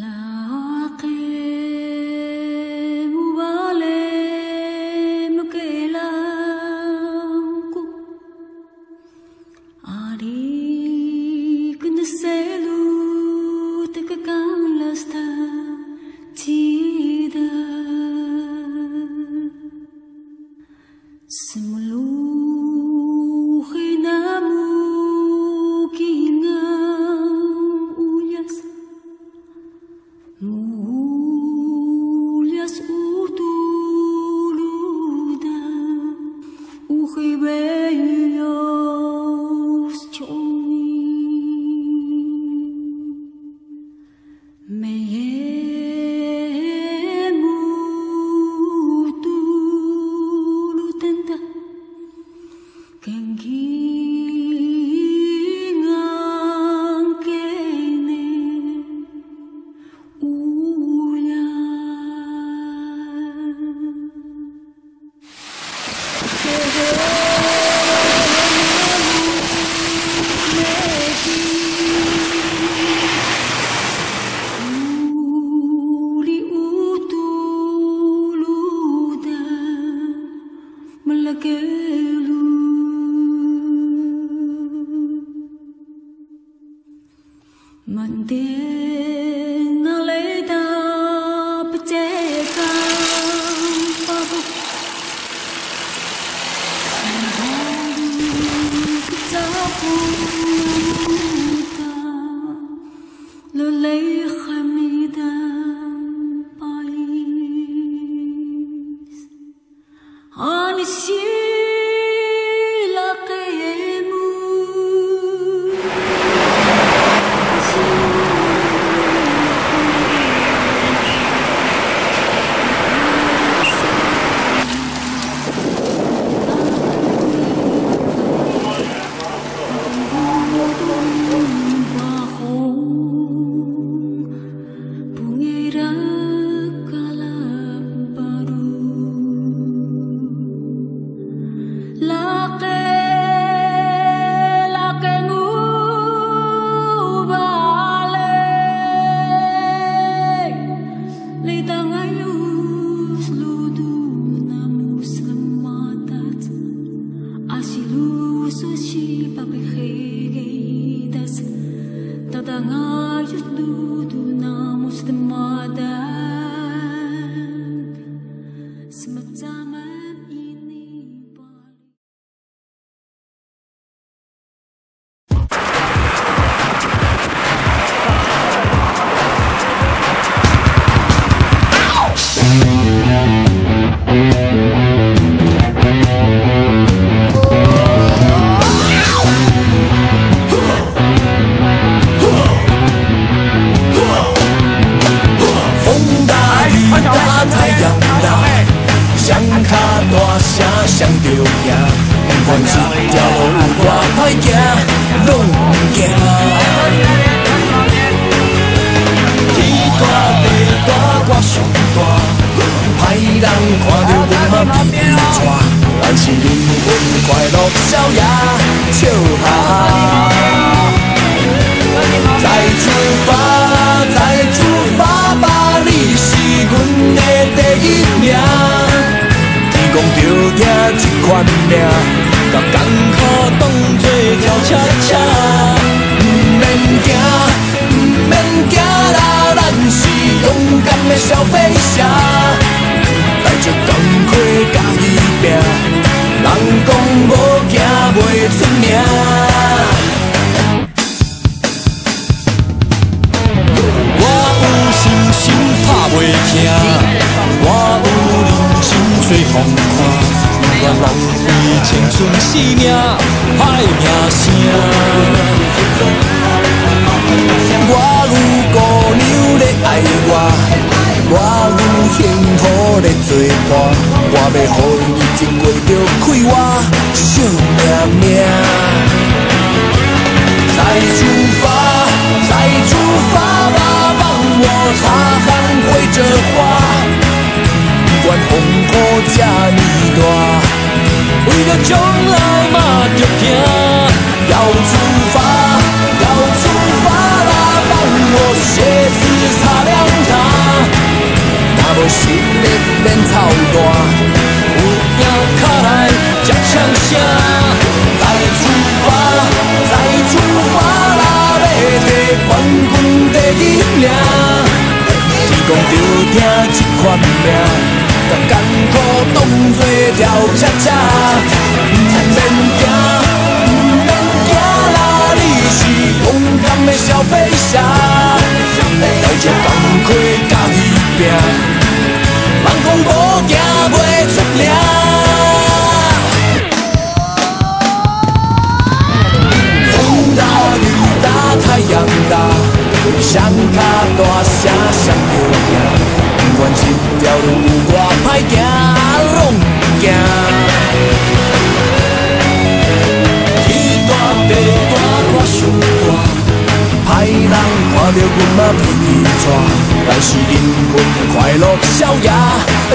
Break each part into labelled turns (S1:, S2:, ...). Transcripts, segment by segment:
S1: 了 He. Thank you. 惊一款命嘎艰苦当作
S2: 跳恰恰嗯免惊嗯免惊啦咱是勇敢的小飞侠带着钢盔嘎伊拼人讲无行袂出名我有信心打未赢我有青春生命歹名声。我有姑娘咧爱我，我有幸福咧作伴，我要予你日子过着快活，笑命命。再出发，再出发吧，帮我擦汗，挥着花，不管风雨。命，甲艰苦当作跳恰恰，不免惊，不免惊啦，你是勇敢的小飞侠。带着是灵魂快乐逍遥，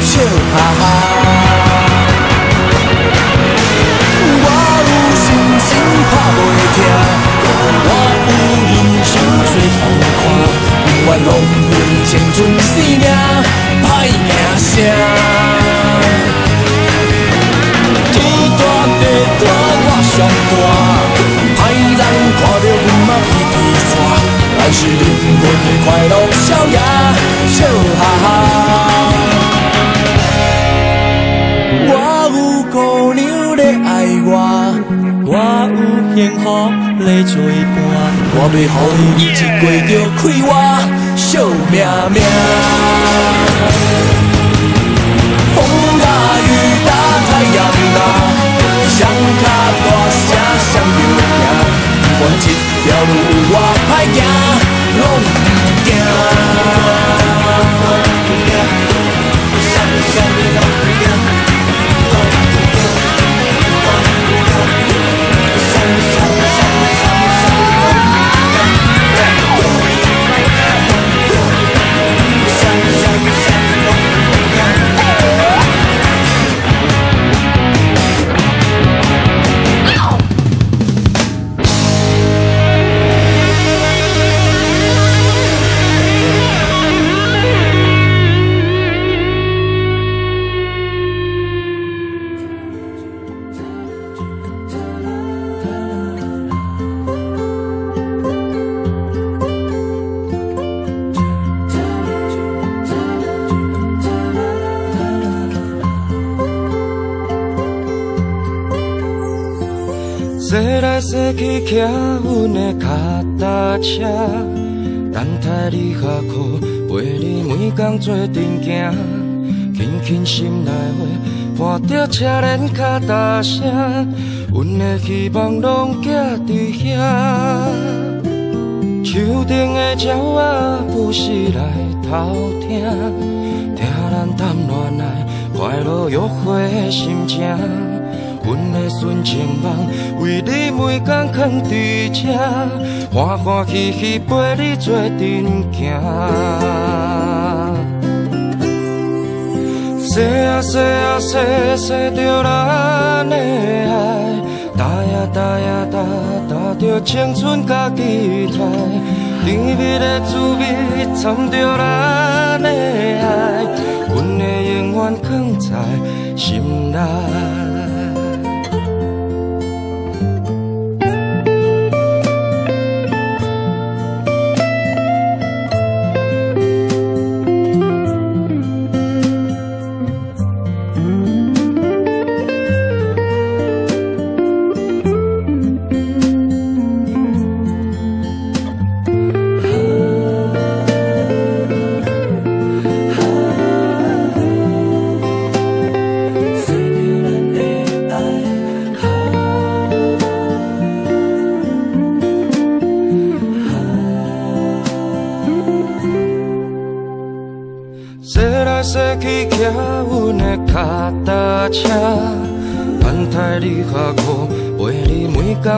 S2: 笑哈哈。我有信心打袂停，我有人生做风看，不愿浪费青春生命，歹名声。天大地大，我上大，但是灵魂快乐逍遥，笑哈哈。我有姑娘在爱我，
S3: 我有幸福在作伴。
S2: 我要予你一过就开我笑命命。风大雨大太阳大，双脚大声双流行。条路我歹行，
S3: 去骑阮的脚踏车，等待你下课，陪你每天做阵行，轻轻心内话，伴着车轮脚踏声，阮的希望拢寄伫遐。树顶的鸟仔不时来偷听，听咱谈恋爱快乐约会的心情。阮的纯情梦，为你每天囥伫这，欢欢喜喜陪你做阵行。细啊细啊细细着咱的爱，搭呀搭呀搭搭着青春甲期待，甜蜜的滋味掺着咱的爱，阮的永远藏在心内。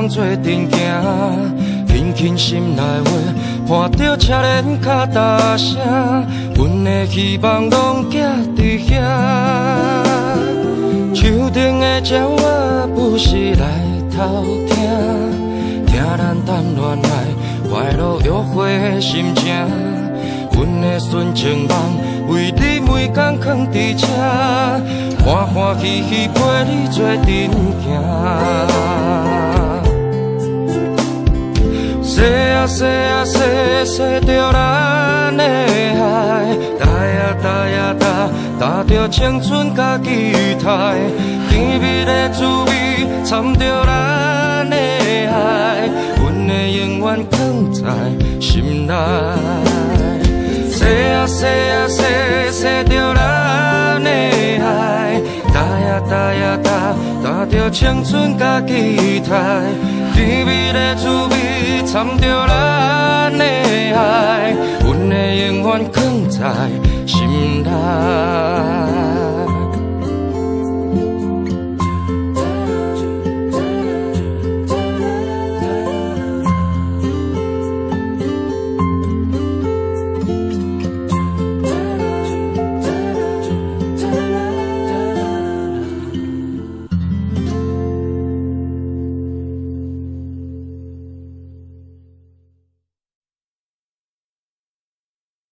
S3: 做阵行，轻轻心内话，伴着车轮脚踏声，阮的希望拢寄伫遐。树顶的鸟仔不时来偷听，听咱谈恋爱快乐约会的心情。阮的纯情梦，为你每工囥伫这，欢欢喜喜陪你做阵行。洗啊洗啊洗，洗着咱的海，打呀打呀打，打着青春甲期待，甜蜜的滋味掺着咱的爱，阮的永远藏在心内。洗啊洗啊洗，洗着咱的爱，打呀打呀打，打着青春甲期待，甜蜜的滋味掺着咱的爱，阮会永远藏在心内。